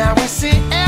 Now we're sitting.